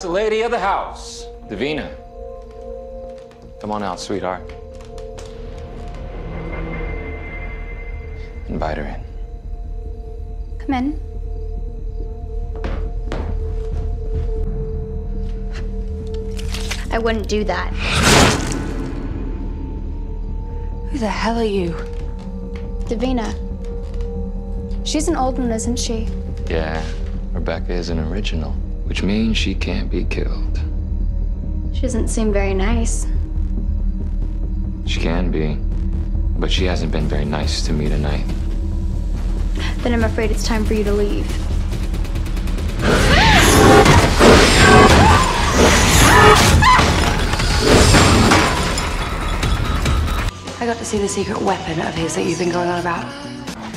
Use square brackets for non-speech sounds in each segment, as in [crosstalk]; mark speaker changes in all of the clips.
Speaker 1: The lady of the house, Davina. Come on out, sweetheart. Invite her in.
Speaker 2: Come in. I wouldn't do that.
Speaker 3: Who the hell are you?
Speaker 2: Davina. She's an old one, isn't she?
Speaker 1: Yeah, Rebekah is an original, which means she can't be killed.
Speaker 2: She doesn't seem very nice.
Speaker 1: She can be, but she hasn't been very nice to me tonight.
Speaker 2: Then I'm afraid it's time for you to leave.
Speaker 3: I got to see the secret weapon of his that you've been going on about.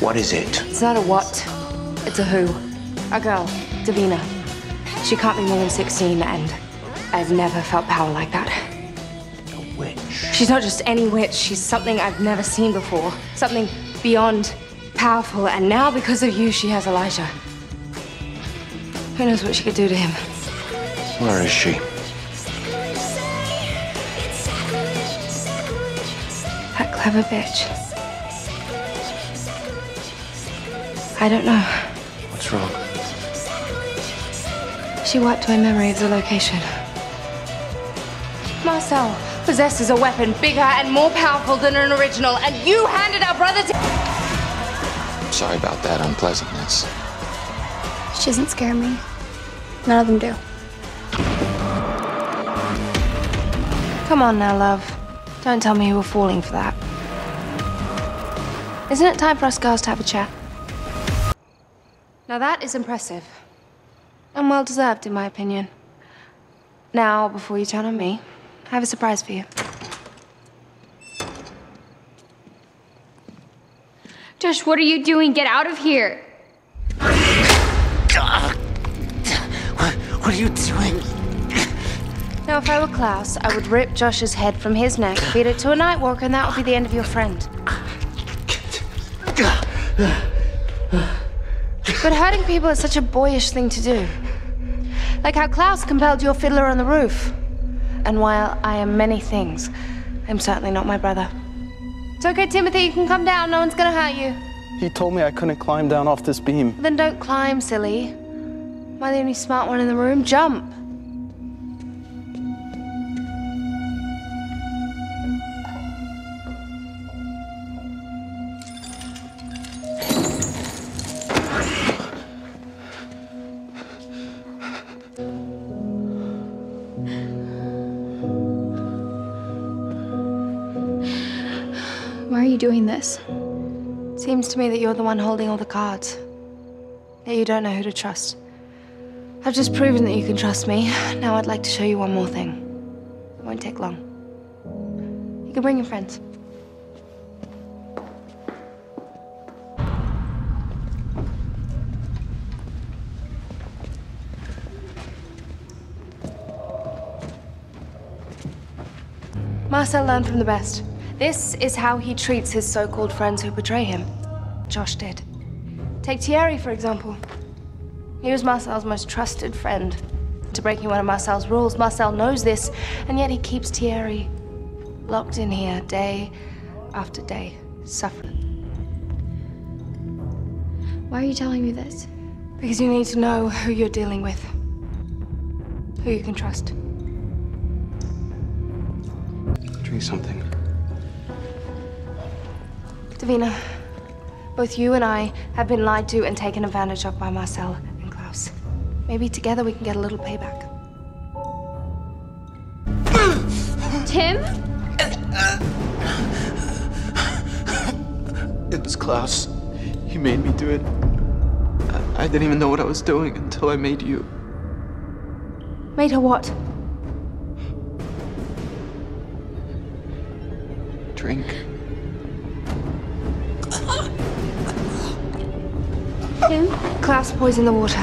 Speaker 4: What is it?
Speaker 3: It's not a what, it's a who. A girl, Davina. She can't be more than 16, and I've never felt power like that.
Speaker 4: A witch.
Speaker 3: She's not just any witch, she's something I've never seen before. Something beyond powerful, and now because of you, she has Elijah. Who knows what she could do to him?
Speaker 4: Where is she?
Speaker 3: That clever bitch. I don't know.
Speaker 4: What's wrong?
Speaker 3: She wiped my memory of the location. Marcel possesses a weapon bigger and more powerful than an original, and you handed our brother to.
Speaker 1: Sorry about that unpleasantness.
Speaker 2: She doesn't scare me. None of them do.
Speaker 3: Come on now, love. Don't tell me you were falling for that. Isn't it time for us girls to have a chat? Now that is impressive. And well deserved, in my opinion. Now, before you turn on me, I have a surprise for you.
Speaker 2: Josh, what are you doing? Get out of here.
Speaker 4: What, what are you doing?
Speaker 3: Now, if I were Klaus, I would rip Josh's head from his neck, feed it to a night walker, and that would be the end of your friend. But hurting people is such a boyish thing to do. Like how Klaus compelled your fiddler on the roof. And while I am many things, I'm certainly not my brother. It's okay, Timothy, you can come down, no one's gonna hurt you.
Speaker 5: He told me I couldn't climb down off this beam.
Speaker 3: Then don't climb, silly. Am I the only smart one in the room? Jump.
Speaker 2: Doing this?
Speaker 3: Seems to me that you're the one holding all the cards. That you don't know who to trust. I've just proven that you can trust me. Now I'd like to show you one more thing. It won't take long. You can bring your friends. Marcel learned from the best. This is how he treats his so-called friends who betray him. Josh did. Take Thierry, for example. He was Marcel's most trusted friend. To breaking one of Marcel's rules, Marcel knows this, and yet he keeps Thierry locked in here day after day, suffering.
Speaker 2: Why are you telling me this?
Speaker 3: Because you need to know who you're dealing with, who you can trust.
Speaker 4: Drink something.
Speaker 3: Davina, both you and I have been lied to and taken advantage of by Marcel and Klaus. Maybe together we can get a little payback.
Speaker 2: Tim?
Speaker 5: It was Klaus. He made me do it. I, I didn't even know what I was doing until I made you.
Speaker 3: Made her what?
Speaker 5: Drink.
Speaker 2: Tim?
Speaker 3: Klaus poisoned the water.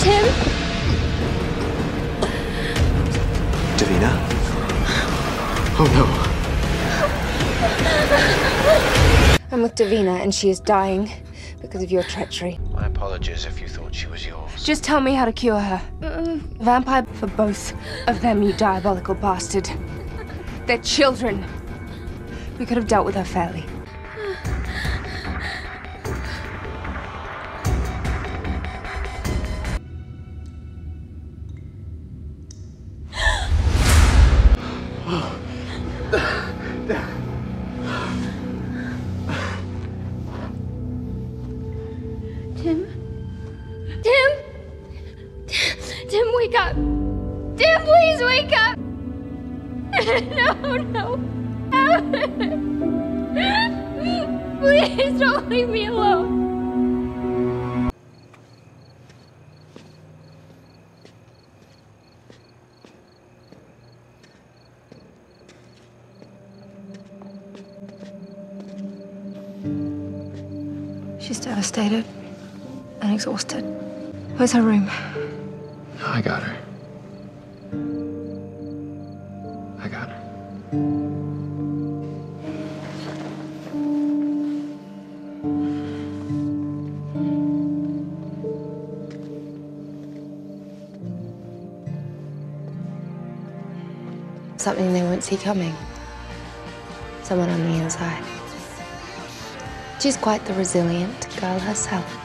Speaker 2: Tim?
Speaker 5: Davina? Oh no.
Speaker 3: I'm with Davina and she is dying because of your treachery.
Speaker 4: My apologies if you thought she was yours.
Speaker 3: Just tell me how to cure her. Vampire for both of them, you diabolical bastard. They're children. We could have dealt with her fairly.
Speaker 6: Wake up! Tim, please wake up! [laughs] no, no. [laughs] please don't leave me alone.
Speaker 3: She's devastated and exhausted. Where's her room?
Speaker 1: I got her. I got her.
Speaker 3: Something they won't see coming. Someone on the inside. She's quite the resilient girl herself.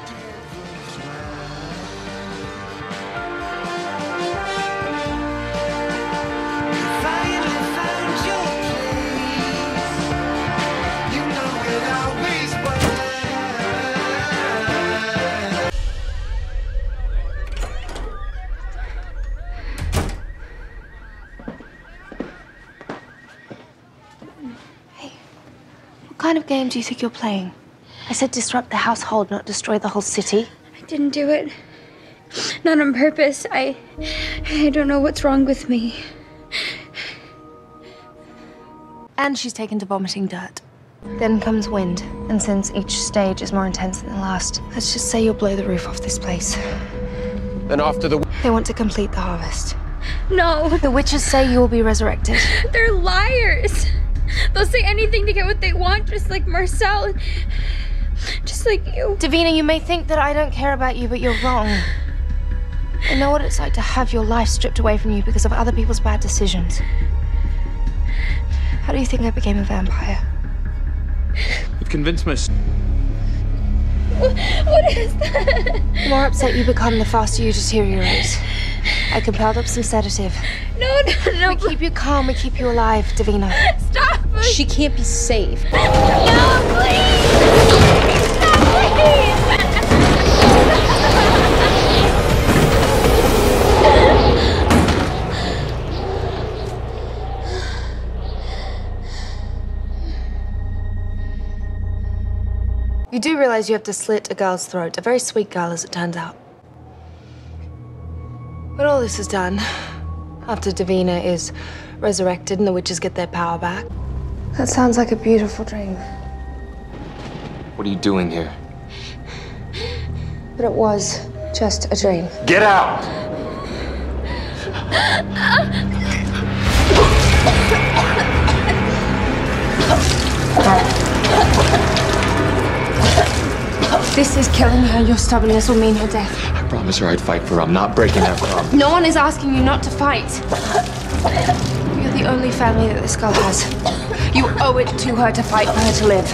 Speaker 3: Kind of game do you think you're playing? I said disrupt the household, not destroy the whole city.
Speaker 6: I didn't do it. Not on purpose. I. I don't know what's wrong with me.
Speaker 3: And she's taken to vomiting dirt. Then comes wind, and since each stage is more intense than the last, let's just say you'll blow the roof off this place.
Speaker 4: Then after the
Speaker 3: They want to complete the harvest.
Speaker 6: No,
Speaker 3: The witches say you will be resurrected.
Speaker 6: they're liars. They'll say anything to get what they want, just like Marcel. Just like you.
Speaker 3: Davina, you may think that I don't care about you, but you're wrong. I know what it's like to have your life stripped away from you because of other people's bad decisions. How do you think I became a vampire?
Speaker 5: You've convinced me.
Speaker 6: What is that?
Speaker 3: The more upset you become, the faster you deteriorate. I compiled up some sedative.
Speaker 6: No, no, no.
Speaker 3: We keep you calm, we keep you alive, Davina.
Speaker 2: She can't be saved.
Speaker 6: No, please! Stop, please!
Speaker 3: You do realize you have to slit a girl's throat, a very sweet girl, as it turns out. When all this is done, after Davina is resurrected and the witches get their power back. That sounds like a beautiful dream.
Speaker 1: What are you doing here?
Speaker 3: But it was just a dream.
Speaker 1: Get out!
Speaker 3: This is killing her. Your stubbornness will mean her death.
Speaker 1: I promise her I'd fight for her. I'm not breaking that promise.
Speaker 3: No one is asking you not to fight. You're the only family that this girl has. You owe it to her to fight for her to live.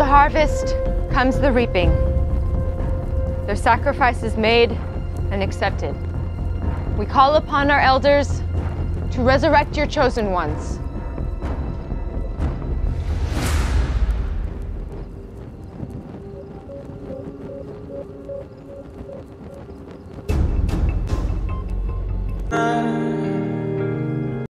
Speaker 7: The harvest comes the reaping. Their sacrifice is made and accepted. We call upon our elders to resurrect your chosen ones.